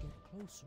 get closer.